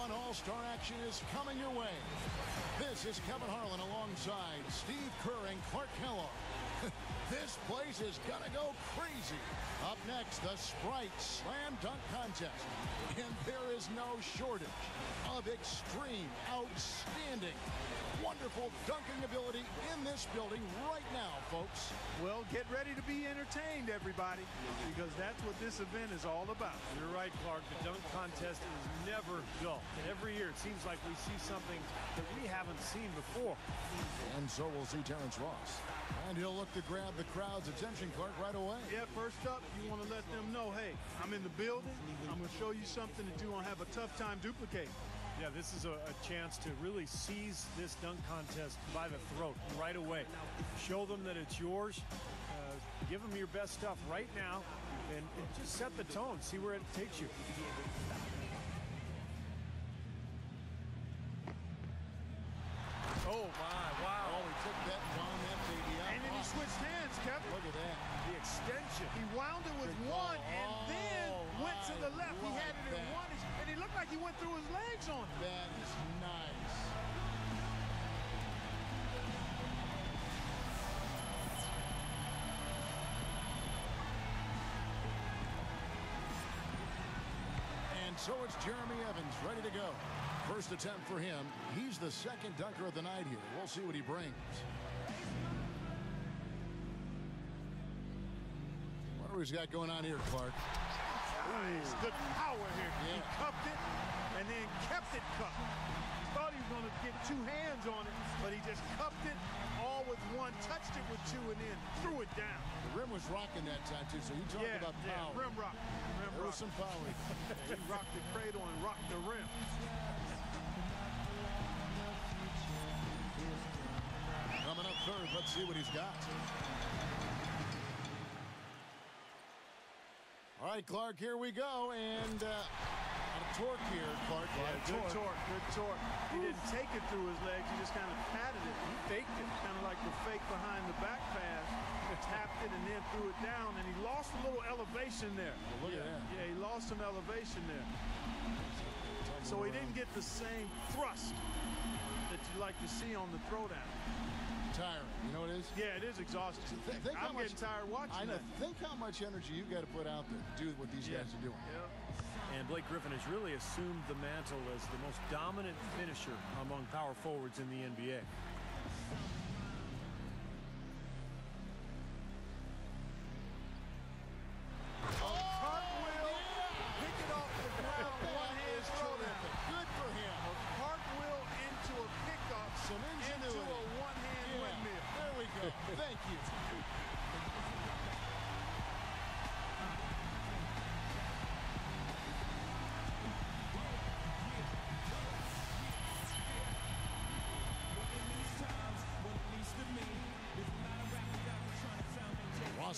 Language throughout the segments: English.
one All-Star action is coming your way. This is Kevin Harlan alongside Steve Kerr and Clark Kellogg. this place is going to go crazy. Up next, the Sprite Slam Dunk Contest. And there is no shortage of extreme, outstanding, wonderful dunking ability in this building right now, folks. Well, get ready to be entertained, everybody, because that's what this event is all about. You're right, Clark. The dunk contest is never dull. And every year it seems like we see something that we haven't seen before. And so we'll see Terrence Ross. And he'll look to grab the crowd's attention, Clark, right away. Yeah, first up, you want to let them know, hey, I'm in the building. I'm going to show you something that you won't have a tough time duplicating. Yeah, this is a, a, chance to really seize this dunk contest by the throat right away. Show them that it's yours. Uh, give them your best stuff right now and, and just set the tone. See where it takes you. Oh, my, wow. Oh, he took that and wound that baby out. And then he switched hands, Kevin. Look at that. The extension. He wound it with Good one ball. and then oh, went to the left. He had it in that. one, and he looked like he went through his legs on it. That is nice. And so it's Jeremy Evans ready to go. First attempt for him. He's the second dunker of the night here. We'll see what he brings. What he's got going on here, Clark? Nice. Good power here. Yeah. He cupped it and then kept it cupped. Thought he was going to get two hands on it, but he just cupped it all with one, touched it with two, and then threw it down. The rim was rocking that time, too, so you talk yeah, about power. Yeah, rim rock. Rim there rock. was some power. he rocked the cradle and rocked the rim. Coming up third, let's see what he's got. Right, Clark, here we go. And uh, a torque here, Clark. Yeah, good torque. torque. good torque. He didn't take it through his legs. He just kind of patted it. He faked it, kind of like the fake behind the back pass. Tapped it and then threw it down, and he lost a little elevation there. Well, look yeah. at that. Yeah, he lost some elevation there. So he didn't get the same thrust that you like to see on the throwdown. Tiring. You know what it is? Yeah, it is exhausting. Th think I'm much, getting tired watching I know. that. Think how much energy you got to put out there to do what these yeah. guys are doing. Yeah. And Blake Griffin has really assumed the mantle as the most dominant finisher among power forwards in the NBA.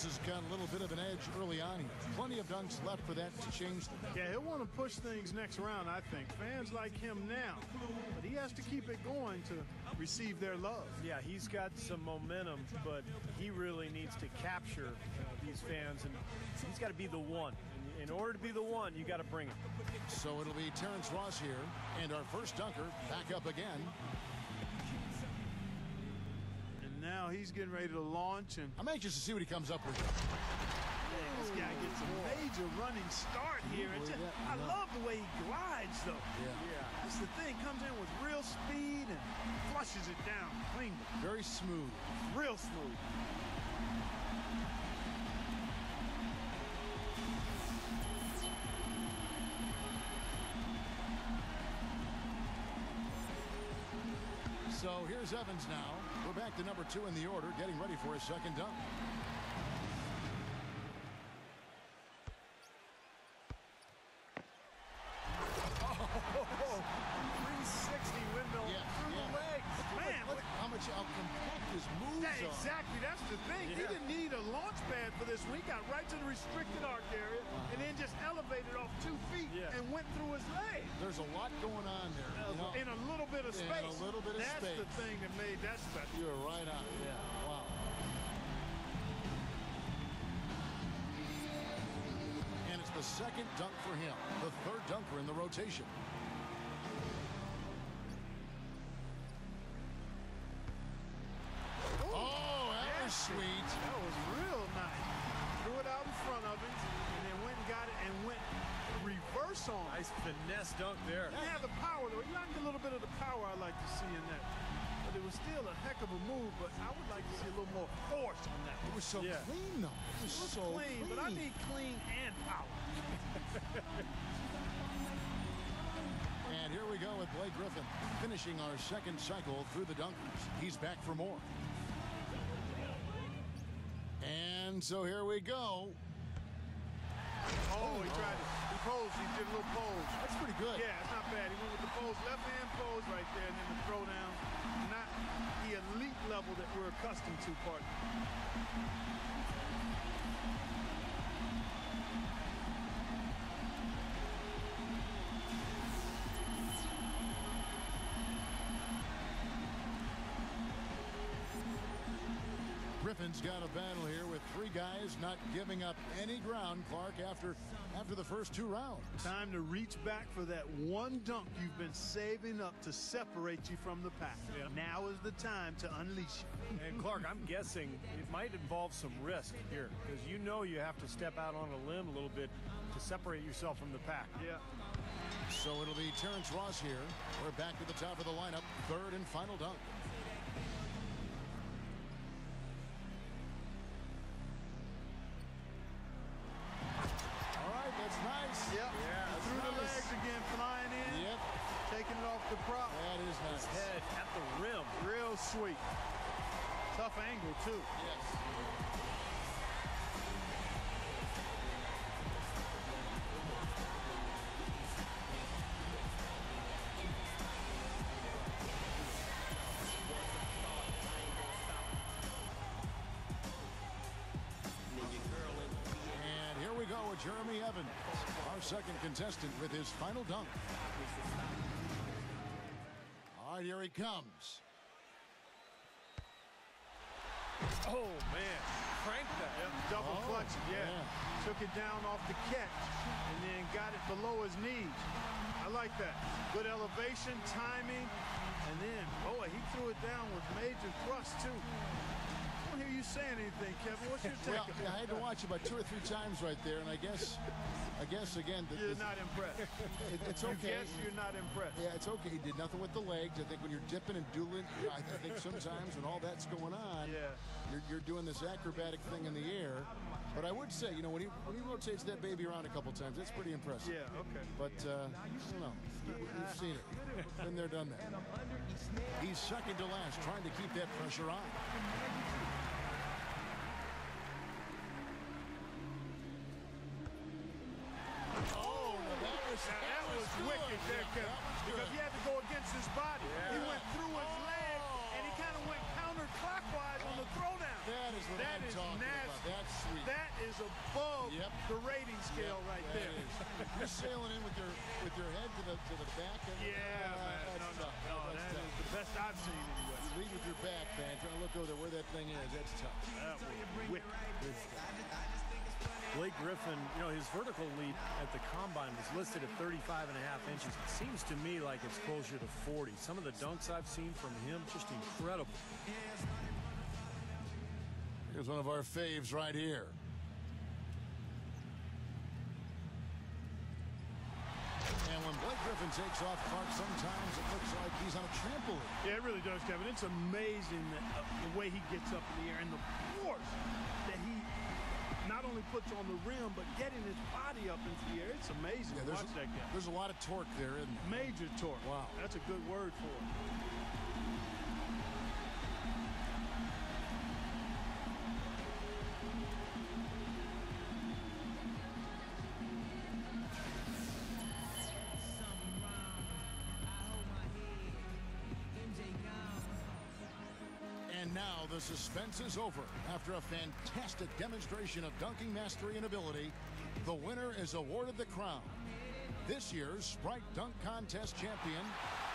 Has got a little bit of an edge early on here. Plenty of dunks left for that to change them. Yeah, he'll want to push things next round, I think. Fans like him now, but he has to keep it going to receive their love. Yeah, he's got some momentum, but he really needs to capture uh, these fans, and he's got to be the one. In order to be the one, you got to bring it. So it'll be Terrence Ross here, and our first dunker back up again. Now he's getting ready to launch, and I'm anxious to see what he comes up with. this guy gets a major running start here. just-? I love the way he glides, though. Yeah. That's the thing. Comes in with real speed and flushes it down cleanly. Very smooth. Real smooth. So here's Evans now. Back to number two in the order, getting ready for his second dunk. Oh, 360 windmill Yeah, through yeah. the legs. Man, Look, look how much how compact his moves Yeah, exactly. That's the thing. He didn't need a launch pad for this one. He got right to the restricted arc area and then just elevated off two feet Yeah. and went through his leg There's a lot going on there. you know. in a little bit of space. a little bit of That's space. the thing that made that special. You're right on. Yeah. Wow. And it's the second dunk for him, the third dunker in the rotation. On. Nice finesse dunk there. Didn't have the power though. He lacked a little bit of the power I like to see in that. But it was still a heck of a move. But I would like to see a little more force on that. It was so Yeah. clean, though. It was, It was so clean, but I need clean and power. And here we go with Blake Griffin, finishing our second cycle through the dunkers. He's back for more. And so here we go. Oh, he tried to. He posed. He did a little pose. That's pretty good. Yeah, it's not bad. He went with the pose, left hand pose right there, and then the throwdown. Not the elite level that we're accustomed to, partner. Griffin's got a battle here three guys not giving up any ground, Clark, after after the first two rounds. Time to reach back for that one dunk you've been saving up to separate you from the pack. Yeah. Now is the time to unleash it. And Clark, I'm guessing it might involve some risk here because you know you have to step out on a limb a little bit to separate yourself from the pack. Yeah. So it'll be Terrence Ross here. We're back to the top of the lineup. Third and final dunk. Sweet. Tough angle, too. Yes. And here we go with Jeremy Evans, our second contestant with his final dunk. All right, here he comes. Oh, man. Crank that. Double Oh, clutch, yeah. yeah. Took it down off the catch and then got it below his knees. I like that. Good elevation, timing, and then, boy, he threw it down with major thrust, too. I you saying anything, Kevin. What's your take? Well, I had to watch about two or three times right there, and I guess, I guess again, that You're not impressed. it, it's You okay. guess you're not impressed. Yeah, it's okay. He did nothing with the legs. I think when you're dipping and dueling, I think sometimes when all that's going on, Yeah. you're, you're doing this acrobatic thing in the air. But I would say, you know, when he when he rotates that baby around a couple times, that's pretty impressive. Yeah, okay. But uh, I don't know. You- You've seen it. Been there, done that. He's second to last, trying to keep that pressure on. Oh, no, that was Now, that was good. wicked there, Kevin, that was because he had to go against his body. He went through his leg, and he kind of went counterclockwise on the throwdown. That is what That I'm is talking nasty. about. That's sweet. That is above Yep. the rating scale right That there. is. You're sailing in with your with your head to the to the back. And, Yeah, uh, man. That's No, no, tough. no, that's that tough. is the best I've seen anyway. You lead with your back, man. Trying to look over there where that thing is. That's tough. That was wicked. Blake Griffin, you know, his vertical leap at the combine was listed at 35 and a half inches. It seems to me like it's closer to 40. Some of the dunks I've seen from him, just incredible. Here's one of our faves right here. And when Blake Griffin takes off, Clark, sometimes it looks like he's on a trampoline. Yeah, it really does, Kevin. It's amazing that, uh, the way he gets up in the air and the only puts on the rim, but getting his body up into the air. It's amazing Yeah, watch that guy. there's a lot of torque there, isn't there? Major torque. Wow. That's a good word for it. Now the suspense is over. After a fantastic demonstration of dunking mastery and ability, the winner is awarded the crown. This year's Sprite Dunk Contest champion,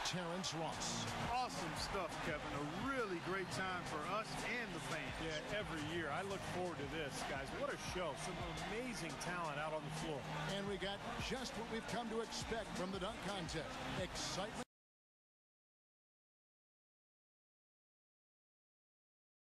Terrence Ross. Awesome stuff, Kevin. A really great time for us and the fans. Yeah, every year. I look forward to this, guys. What a show. Some amazing talent out on the floor. And we got just what we've come to expect from the dunk contest. Excitement.